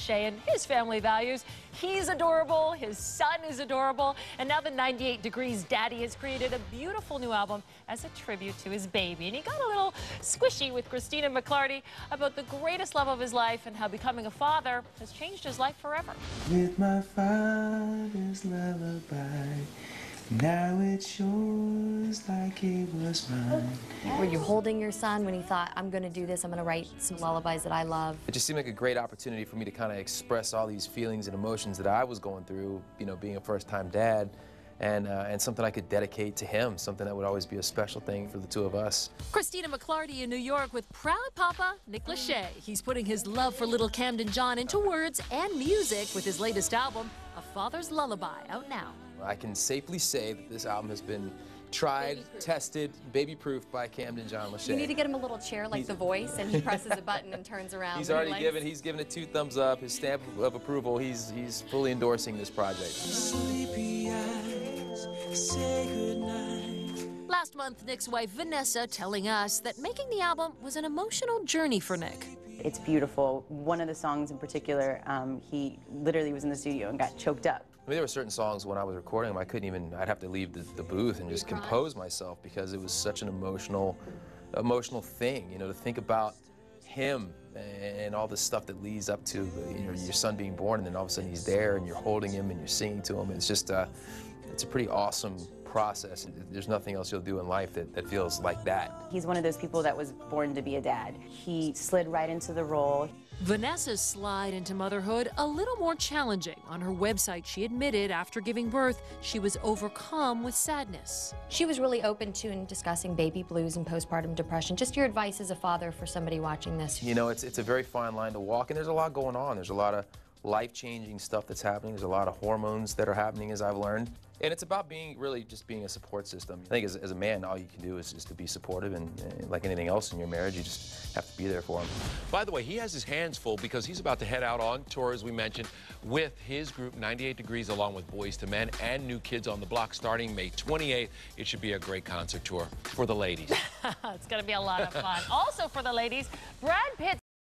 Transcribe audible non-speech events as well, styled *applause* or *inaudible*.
Shay and his family values. He's adorable, his son is adorable, and now the 98 Degrees Daddy has created a beautiful new album as a tribute to his baby. And he got a little squishy with Christina McLarty about the greatest love of his life and how becoming a father has changed his life forever. With my father's lullaby, now it's yours like it was mine. Were you holding your son when he thought, I'm going to do this, I'm going to write some lullabies that I love? It just seemed like a great opportunity for me to kind of express all these feelings and emotions that I was going through, you know, being a first-time dad, and, uh, and something I could dedicate to him, something that would always be a special thing for the two of us. Christina McLarty in New York with proud papa Nick Lachey. He's putting his love for little Camden John into words and music with his latest album, A Father's Lullaby, out now. I can safely say that this album has been tried, tested, baby-proof by Camden John Lachey. You need to get him a little chair like The Voice, and he presses a button and turns around. He's when he already given he's given it two thumbs up, his stamp of approval. He's he's fully endorsing this project. Sleepy eyes, say. Last month, Nick's wife Vanessa telling us that making the album was an emotional journey for Nick. It's beautiful. One of the songs in particular, um, he literally was in the studio and got choked up. I mean, there were certain songs when I was recording them, I couldn't even, I'd have to leave the, the booth and just compose myself because it was such an emotional, emotional thing, you know, to think about him and all the stuff that leads up to you know, your son being born and then all of a sudden he's there and you're holding him and you're singing to him. It's just, uh, it's a pretty awesome process. There's nothing else you'll do in life that, that feels like that. He's one of those people that was born to be a dad. He slid right into the role. Vanessa's slide into motherhood a little more challenging. On her website, she admitted after giving birth, she was overcome with sadness. She was really open to and discussing baby blues and postpartum depression. Just your advice as a father for somebody watching this. You know, it's, it's a very fine line to walk, and there's a lot going on. There's a lot of life-changing stuff that's happening. There's a lot of hormones that are happening, as I've learned. And it's about being, really just being a support system. I think as, as a man, all you can do is just to be supportive, and, and like anything else in your marriage, you just have to be there for him. By the way, he has his hands full because he's about to head out on tour, as we mentioned, with his group 98 Degrees, along with Boyz II Men and New Kids on the Block, starting May 28th. It should be a great concert tour for the ladies. *laughs* it's going to be a lot of fun. also for the ladies, Brad Pitt